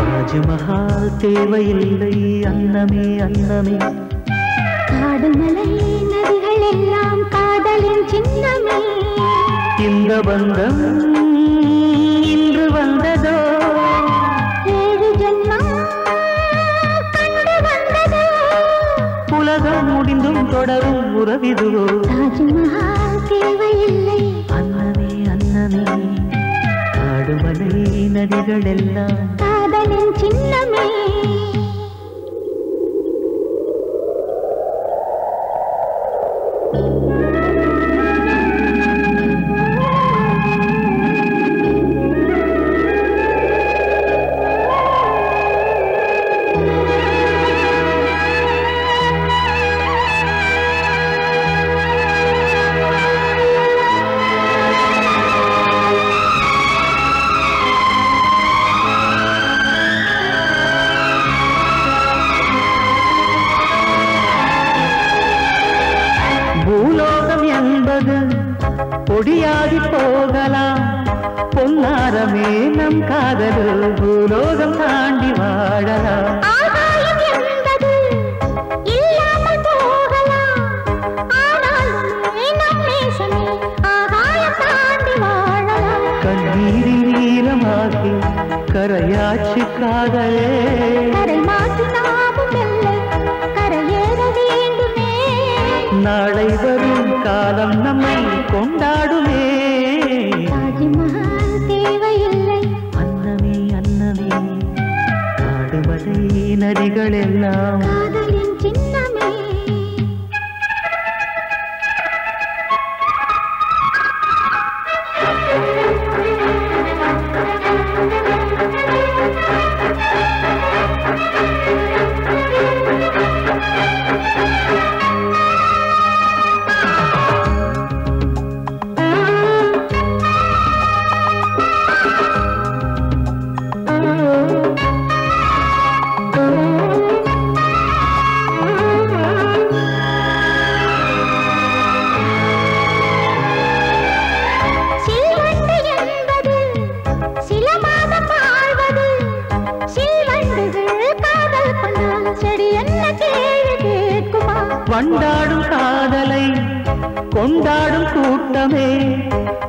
தாஜ்மஹால் தேவையில்லை அன்னமே அன்னமே. காடுமலை நதிகள் எல்லாம் காதலின் சின்னமே இந்த பந்தம் இன்று வந்ததோ? ஏழு ஜென்மம் உலகம் முடிந்தும் தொடரும் உறவிதுவோ? தேவையில்லை. அன்னமே அன்னமே காடுமலை நதிகள் எல்லாம் காதலின் சின்னமே. பூலோகம் பொடியாகி போகலாம். பொன்னாரமே நம் காதல் பூலோகம் தாண்டி வாழலாம். கண்ணீரி நீளமாகி கரையாட்சி காதலே. நாளை வரும் காலம் நம்மை கொண்டாடுமே. தேவையில்லை. அன்னமே அன்னமே காடுமலை நதிகள் வண்டாடும் காதலை கொண்டாடும் கூட்டமே.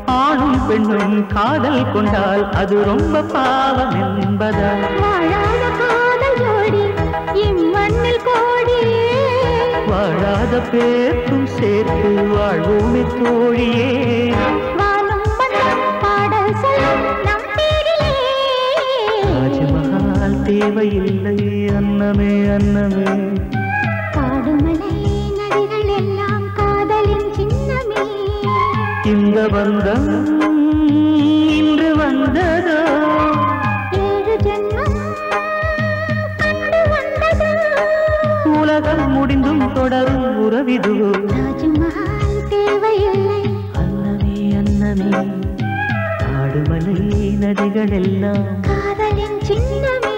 ஆணும் பெண்ணும் காதல் கொண்டால் அது ரொம்ப பாவம் என்பதா? வாழாத காதல் ஜோடி இம்மண்ணில் கோடி. வாழாத பேர்க்கும் சேர்த்து வாழ்வோமே தோழியே. தேவையில்லை. அன்னமே அன்னமே. காடுமலை நதிகள் எல்லாம் காதலின் சின்னமே. இந்த பந்தம் இன்று வந்ததோ? ஏழு ஜென்மம் உலகம் முடிந்தும் தொடரும் உறவிதுவோ தேவையில்லை. அன்னமே அன்னமே. காடுமலை நதிகள் எல்லாம் காதலின் சின்னமே.